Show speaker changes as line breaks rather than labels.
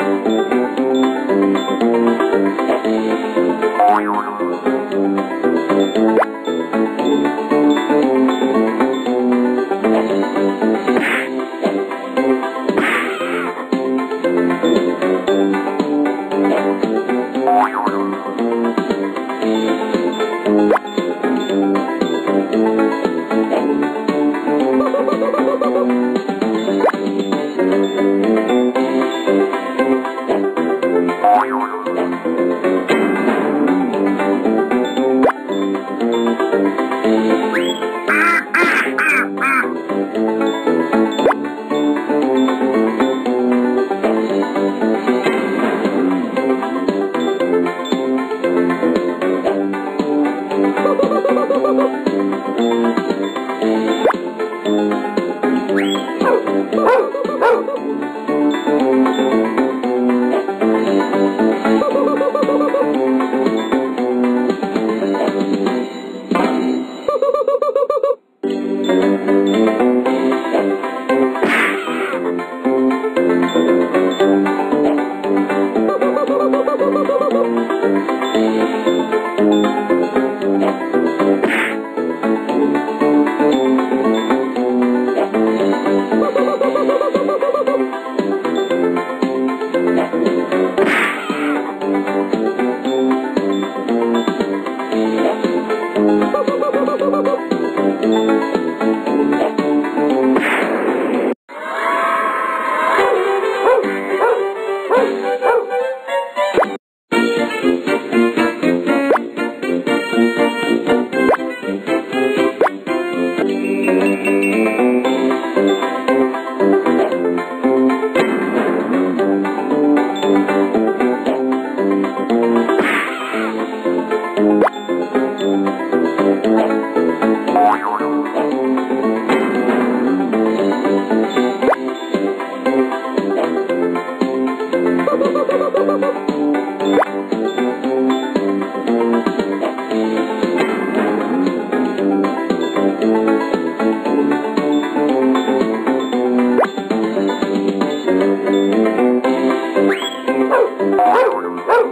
Música Música